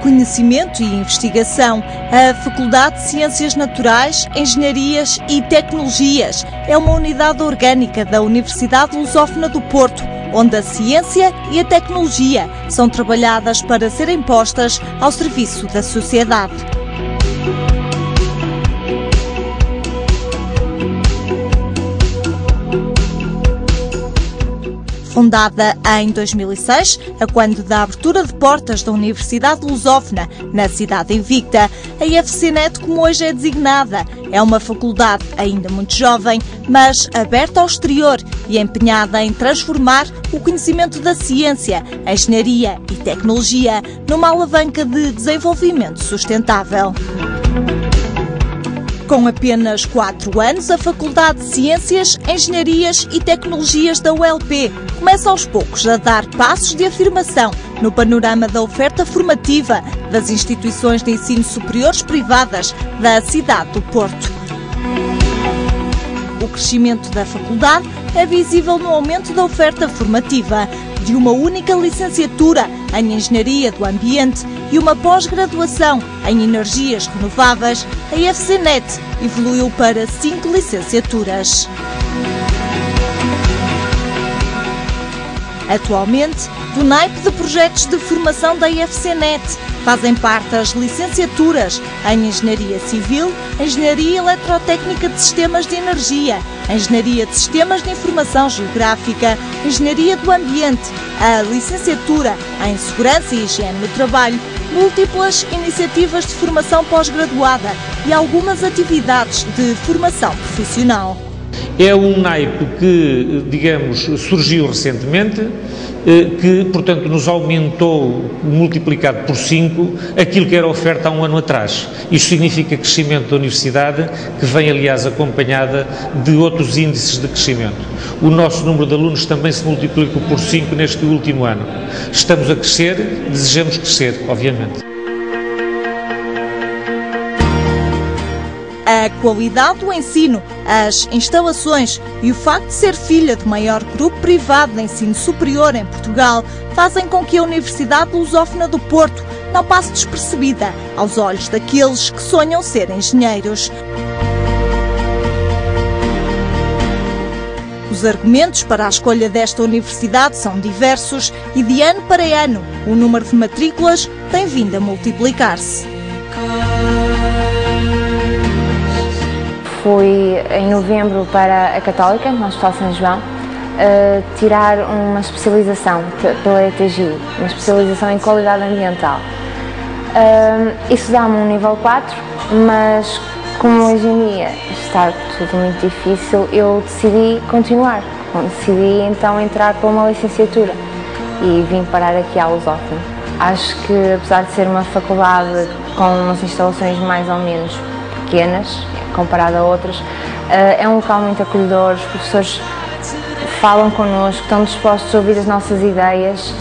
conhecimento e investigação. A Faculdade de Ciências Naturais, Engenharias e Tecnologias é uma unidade orgânica da Universidade Lusófona do Porto, onde a ciência e a tecnologia são trabalhadas para serem postas ao serviço da sociedade. Fundada em 2006, a quando da abertura de portas da Universidade Lusófona, na cidade invicta, a IFCNet, como hoje é designada, é uma faculdade ainda muito jovem, mas aberta ao exterior e empenhada em transformar o conhecimento da ciência, engenharia e tecnologia numa alavanca de desenvolvimento sustentável. Com apenas 4 anos, a Faculdade de Ciências, Engenharias e Tecnologias da ULP começa aos poucos a dar passos de afirmação no panorama da oferta formativa das instituições de ensino superiores privadas da cidade do Porto. O crescimento da faculdade é visível no aumento da oferta formativa, de uma única licenciatura em Engenharia do Ambiente e uma pós-graduação em Energias Renováveis, a IFCNet evoluiu para cinco licenciaturas. Atualmente, do naipe de projetos de formação da IFCNet, fazem parte as licenciaturas em Engenharia Civil, Engenharia Eletrotécnica de Sistemas de Energia, Engenharia de Sistemas de Informação Geográfica, Engenharia do Ambiente, a licenciatura em Segurança e Higiene no Trabalho, múltiplas iniciativas de formação pós-graduada e algumas atividades de formação profissional. É um naipe que, digamos, surgiu recentemente, eh, que, portanto, nos aumentou, multiplicado por 5, aquilo que era oferta há um ano atrás. Isto significa crescimento da universidade, que vem, aliás, acompanhada de outros índices de crescimento. O nosso número de alunos também se multiplicou por 5 neste último ano. Estamos a crescer, desejamos crescer, obviamente. A qualidade do ensino, as instalações e o facto de ser filha do maior grupo privado de ensino superior em Portugal fazem com que a Universidade Lusófona do Porto não passe despercebida aos olhos daqueles que sonham ser engenheiros. Os argumentos para a escolha desta universidade são diversos e, de ano para ano, o número de matrículas tem vindo a multiplicar-se. Fui em novembro para a Católica, no Hospital São João, uh, tirar uma especialização pela ETGI, uma especialização em qualidade ambiental. Uh, isso dá-me um nível 4, mas como hoje em dia está tudo muito difícil, eu decidi continuar. Decidi então entrar para uma licenciatura e vim parar aqui à Lusófona. Acho que apesar de ser uma faculdade com umas instalações mais ou menos pequenas, comparado a outras. Eh, é um local muito acolhedor, os professores falam connosco, estão dispostos a ouvir as nossas ideias.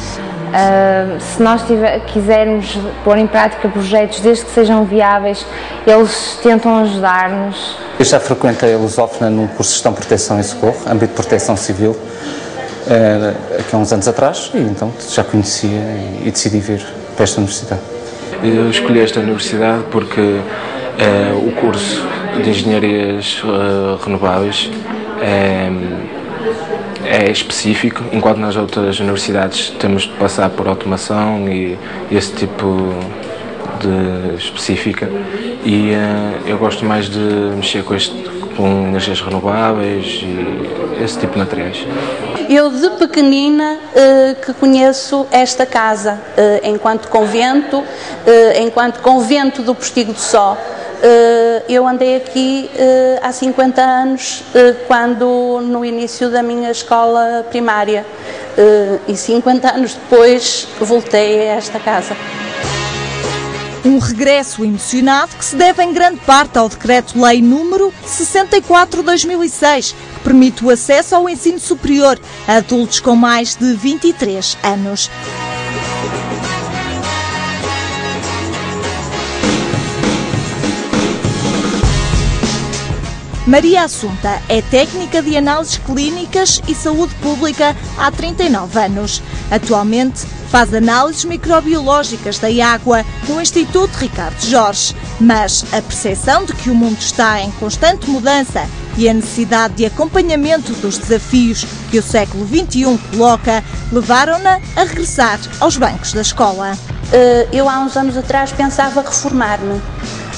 Uh, se nós tiver, quisermos pôr em prática projetos, desde que sejam viáveis, eles tentam ajudar-nos. Eu já frequentei a Lusófona num curso de Gestão, Proteção e Socorro, âmbito de proteção civil, uh, aqui há uns anos atrás, e então já conhecia e, decidi vir para esta universidade. Eu escolhi esta universidade porque uh, o curso de engenharias uh, renováveis é, é, específico, enquanto nas outras universidades temos de passar por automação e esse tipo de específica e uh, eu gosto mais de mexer com, este, com energias renováveis e esse tipo de materiais. Eu de pequenina uh, que conheço esta casa, enquanto convento, enquanto convento do Postigo do Só. Eh, eu andei aqui eh, há 50 anos, eh, quando no início da minha escola primária, e 50 anos depois voltei a esta casa. Um regresso emocionado que se deve em grande parte ao Decreto-Lei número 64-2006, que permite o acesso ao ensino superior a adultos com mais de 23 anos. Maria Assunta é técnica de análises clínicas e saúde pública há 39 anos. Atualmente Faz análises microbiológicas da água no Instituto Ricardo Jorge, mas a percepção de que o mundo está em constante mudança e a necessidade de acompanhamento dos desafios que o século XXI coloca levaram-na a regressar aos bancos da escola. Eh, eu, há uns anos atrás, pensava reformar-me.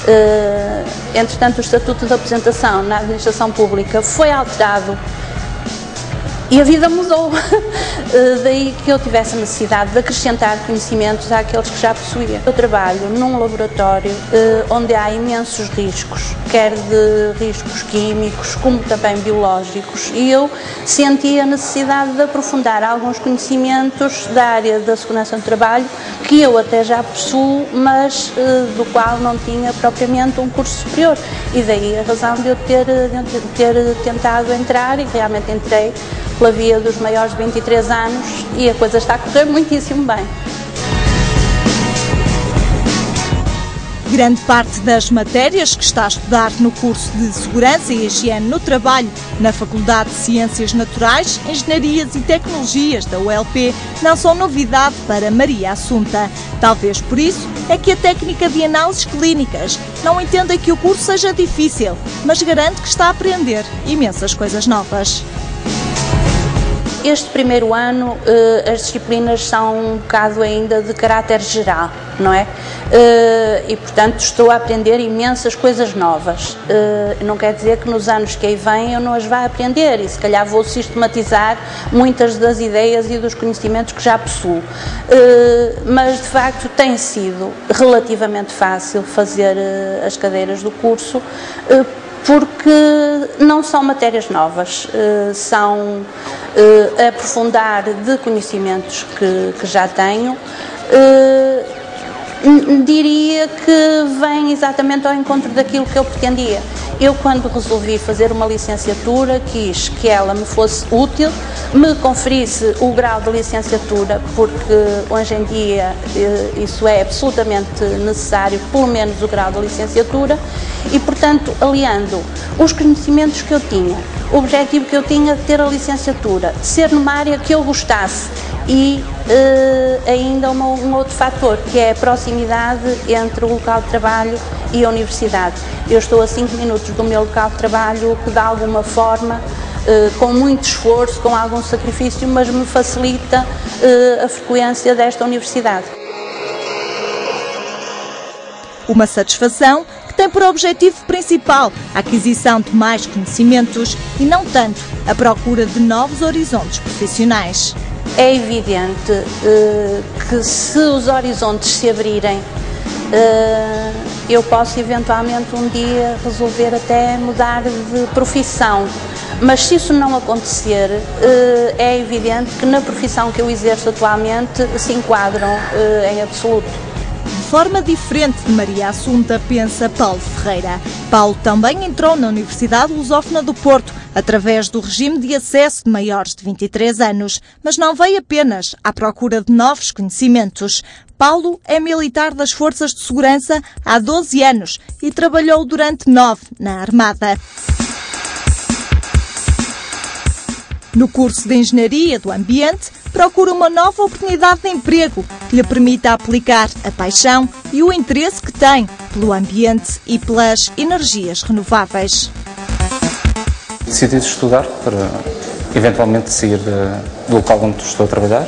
Eh, entretanto, o Estatuto de Apresentação na Administração Pública foi alterado e a vida mudou. Eh, daí que eu tivesse a necessidade de acrescentar conhecimentos àqueles que já possuía. Eu trabalho num laboratório eh, onde há imensos riscos, quer de riscos químicos como também biológicos, e eu senti a necessidade de aprofundar alguns conhecimentos da área da segurança no trabalho que eu até já possuo, mas eh, do qual não tinha propriamente um curso superior. E daí a razão de eu ter, de ter tentado entrar e realmente entrei pela via dos maiores de 23 anos e a coisa está a correr muitíssimo bem. Grande parte das matérias que está a estudar no curso de Segurança e Higiene no Trabalho na Faculdade de Ciências Naturais, Engenharias e Tecnologias da ULP não são novidade para Maria Assunta. Talvez por isso é que a técnica de análises clínicas não entenda que o curso seja difícil, mas garante que está a aprender imensas coisas novas. Este primeiro ano eh, as disciplinas são um bocado ainda de caráter geral, não é? Eh, e portanto estou a aprender imensas coisas novas. Eh, não quer dizer que nos anos que aí vêm eu não as vá aprender e se calhar vou sistematizar muitas das ideias e dos conhecimentos que já possuo. Mas de facto tem sido relativamente fácil fazer as cadeiras do curso porque não são matérias novas, eh, são eh, aprofundar de conhecimentos que, que já tenho eh, diria que vem exatamente ao encontro daquilo que eu pretendia. Eu, quando resolvi fazer uma licenciatura, quis que ela me fosse útil, me conferisse o grau de licenciatura, porque hoje em dia eh, isso é absolutamente necessário, pelo menos o grau de licenciatura, e, portanto, aliando os conhecimentos que eu tinha, o objetivo que eu tinha de ter a licenciatura, ser numa área que eu gostasse e uh, ainda uma, um outro fator, que é a proximidade entre o local de trabalho e a universidade. Eu estou a 5 minutos do meu local de trabalho, que de alguma forma, com muito esforço, com algum sacrifício, mas me facilita uh, a frequência desta universidade. Uma satisfação que tem por objetivo principal a aquisição de mais conhecimentos e não tanto a procura de novos horizontes profissionais. É evidente uh, que se os horizontes se abrirem, eu posso eventualmente um dia resolver até mudar de profissão. Mas se isso não acontecer, uh, é evidente que na profissão que eu exerço atualmente se enquadram em absoluto. De forma diferente de Maria Assunta, pensa Paulo Ferreira. Paulo também entrou na Universidade Lusófona do Porto através do regime de acesso de maiores de 23 anos, mas não veio apenas à procura de novos conhecimentos. Paulo é militar das Forças de Segurança há 12 anos e trabalhou durante nove na Armada. No curso de Engenharia do Ambiente, procura uma nova oportunidade de emprego que lhe permita aplicar a paixão e o interesse que tem pelo ambiente e pelas energias renováveis decidi estudar para eventualmente sair do local onde estou a trabalhar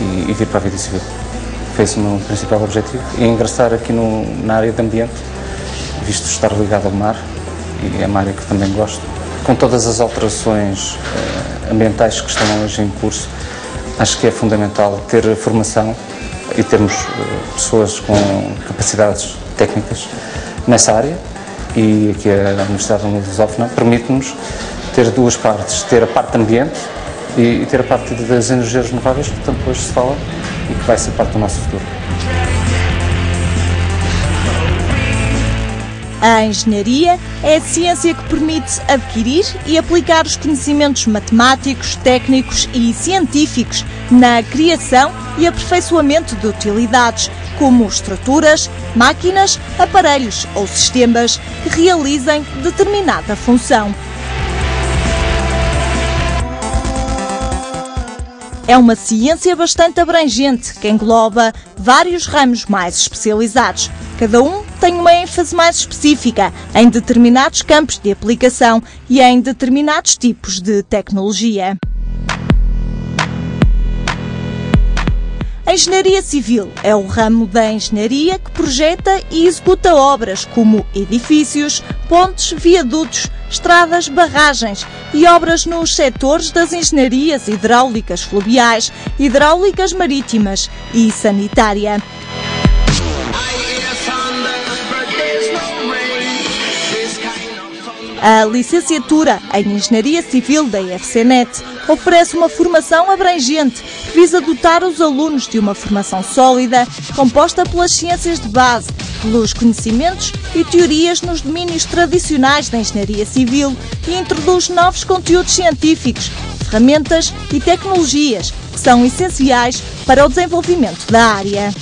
e, e, vir para a vida civil. Foi esse o meu principal objetivo e ingressar aqui no, na área de ambiente, visto estar ligado ao mar e é uma área que também gosto. Com todas as alterações eh, ambientais que estão hoje em curso, acho que é fundamental ter formação e termos eh, pessoas com capacidades técnicas nessa área e aqui a Universidade Lusófona permite-nos ter duas partes, ter a parte ambiente e, ter a parte das energias renováveis, que tanto hoje se fala e que vai ser parte do nosso futuro. A engenharia é a ciência que permite adquirir e aplicar os conhecimentos matemáticos, técnicos e científicos na criação e aperfeiçoamento de utilidades, como estruturas, máquinas, aparelhos ou sistemas que realizem determinada função. é uma ciência bastante abrangente que engloba vários ramos mais especializados. Cada um tem uma ênfase mais específica em determinados campos de aplicação e em determinados tipos de tecnologia. A engenharia civil é o ramo da engenharia que projeta e executa obras como edifícios, pontes, viadutos, estradas, barragens e obras nos setores das engenharias hidráulicas fluviais, hidráulicas marítimas e sanitária. A licenciatura em Engenharia Civil da IFCNet oferece uma formação abrangente que visa dotar os alunos de uma formação sólida, composta pelas ciências de base, pelos conhecimentos e teorias nos domínios tradicionais da engenharia civil e introduz novos conteúdos científicos, ferramentas e tecnologias que são essenciais para o desenvolvimento da área.